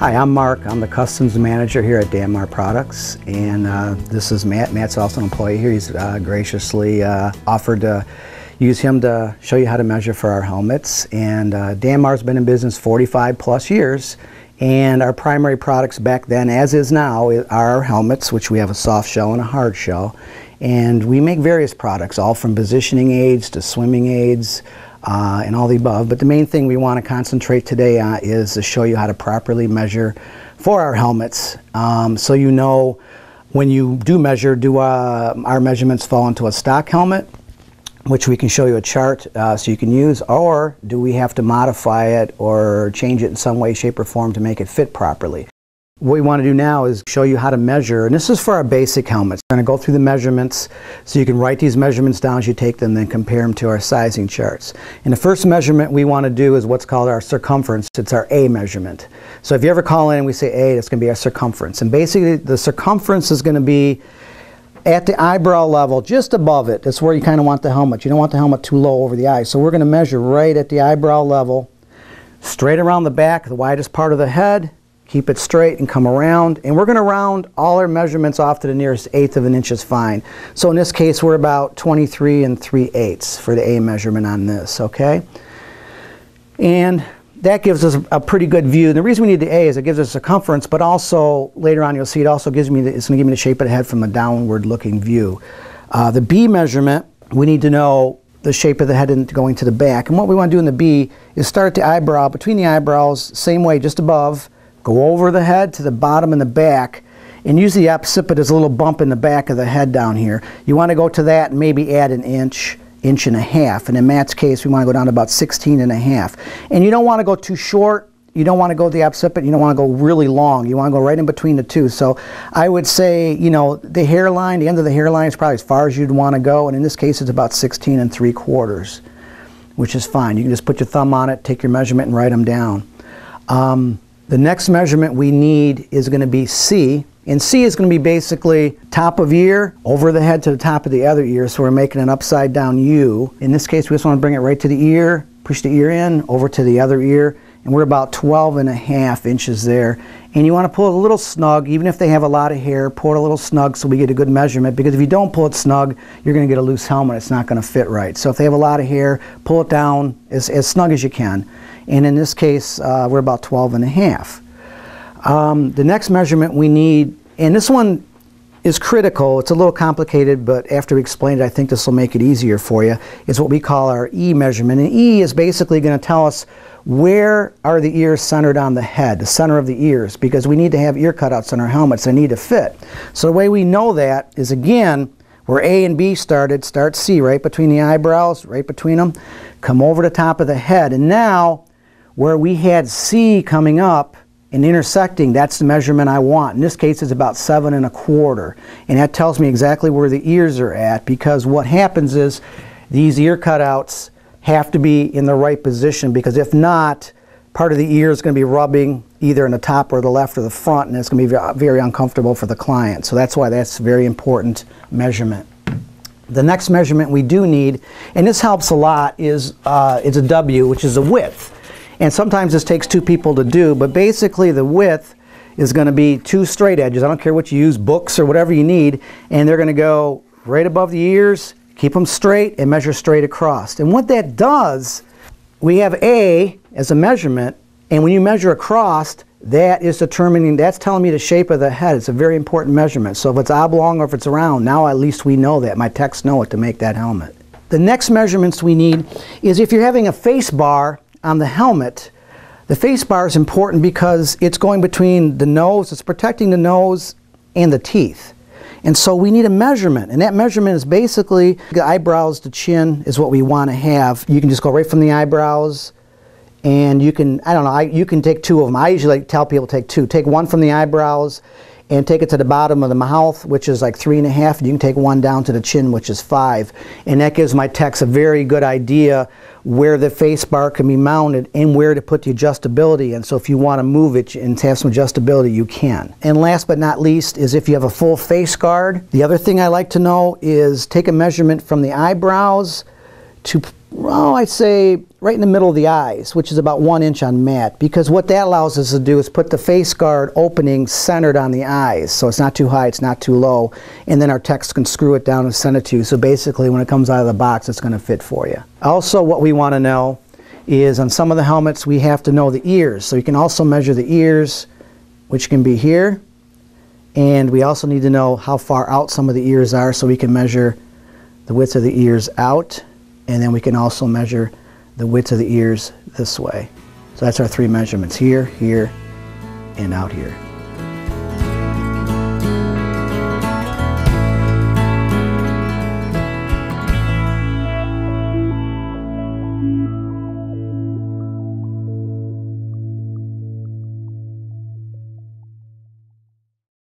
Hi, I'm Mark. I'm the customs manager here at Danmar Products, and uh, this is Matt. Matt's also an employee here. He's uh, graciously uh, offered to use him to show you how to measure for our helmets. And uh, Danmar's been in business 45 plus years, and our primary products back then, as is now, are our helmets, which we have a soft shell and a hard shell. And we make various products, all from positioning aids to swimming aids, uh, and all the above. But the main thing we want to concentrate today on is to show you how to properly measure for our helmets. Um, so you know when you do measure, do uh, our measurements fall into a stock helmet, which we can show you a chart uh, so you can use, or do we have to modify it or change it in some way, shape, or form to make it fit properly? What we want to do now is show you how to measure, and this is for our basic helmets. We're going to go through the measurements so you can write these measurements down as you take them, then compare them to our sizing charts. And the first measurement we want to do is what's called our circumference. It's our A measurement. So if you ever call in and we say A, that's going to be our circumference. And basically the circumference is going to be at the eyebrow level, just above it. That's where you kind of want the helmet. You don't want the helmet too low over the eye. So we're going to measure right at the eyebrow level, straight around the back, the widest part of the head, keep it straight and come around. And we're going to round all our measurements off to the nearest eighth of an inch is fine. So in this case, we're about 23 and 3 eighths for the A measurement on this, okay? And that gives us a pretty good view. The reason we need the A is it gives us a circumference, but also later on you'll see it also gives me, the, it's going to give me the shape of the head from a downward looking view. Uh, the B measurement, we need to know the shape of the head and going to the back. And what we want to do in the B is start the eyebrow, between the eyebrows, same way, just above, Go over the head to the bottom and the back and use the occiput as a little bump in the back of the head down here. You want to go to that and maybe add an inch, inch and a half. And in Matt's case, we want to go down to about 16 and a half. And you don't want to go too short. You don't want to go the occiput. You don't want to go really long. You want to go right in between the two. So I would say, you know, the hairline, the end of the hairline is probably as far as you'd want to go. And in this case, it's about 16 and 3 quarters, which is fine. You can just put your thumb on it, take your measurement, and write them down. Um, the next measurement we need is going to be C, and C is going to be basically top of ear over the head to the top of the other ear, so we're making an upside down U. In this case, we just want to bring it right to the ear, push the ear in, over to the other ear, and we're about 12 and a half inches there. And you want to pull it a little snug, even if they have a lot of hair, pull it a little snug so we get a good measurement, because if you don't pull it snug, you're going to get a loose helmet. It's not going to fit right. So if they have a lot of hair, pull it down as, as snug as you can and in this case uh, we're about 12 and a half. Um, the next measurement we need, and this one is critical, it's a little complicated, but after we explain it, I think this will make it easier for you, is what we call our E measurement. And E is basically going to tell us where are the ears centered on the head, the center of the ears, because we need to have ear cutouts on our helmets. They need to fit. So the way we know that is, again, where A and B started, start C, right between the eyebrows, right between them, come over the top of the head. And now where we had C coming up and intersecting, that's the measurement I want. In this case, it's about seven and a quarter. And that tells me exactly where the ears are at because what happens is these ear cutouts have to be in the right position because if not, part of the ear is going to be rubbing either in the top or the left or the front and it's going to be very uncomfortable for the client. So that's why that's a very important measurement. The next measurement we do need, and this helps a lot, is uh, it's a W, which is a width. And sometimes this takes two people to do, but basically the width is going to be two straight edges. I don't care what you use, books or whatever you need, and they're going to go right above the ears, keep them straight, and measure straight across. And what that does, we have A as a measurement, and when you measure across, that is determining, that's telling me the shape of the head. It's a very important measurement. So if it's oblong or if it's round, now at least we know that. My techs know it to make that helmet. The next measurements we need is if you're having a face bar on the helmet, the face bar is important because it's going between the nose, it's protecting the nose and the teeth. And so we need a measurement, and that measurement is basically the eyebrows to chin is what we want to have. You can just go right from the eyebrows, and you can, I don't know, I, you can take two of them. I usually tell people take two. Take one from the eyebrows and take it to the bottom of the mouth, which is like three and a half. You can take one down to the chin, which is five. And that gives my techs a very good idea where the face bar can be mounted and where to put the adjustability in. So if you want to move it and have some adjustability, you can. And last but not least is if you have a full face guard. The other thing I like to know is take a measurement from the eyebrows to, well, I'd say right in the middle of the eyes, which is about one inch on Matt, because what that allows us to do is put the face guard opening centered on the eyes, so it's not too high, it's not too low, and then our techs can screw it down and send it to you. So basically, when it comes out of the box, it's going to fit for you. Also, what we want to know is on some of the helmets, we have to know the ears, so you can also measure the ears, which can be here, and we also need to know how far out some of the ears are, so we can measure the width of the ears out and then we can also measure the width of the ears this way. So that's our three measurements, here, here, and out here.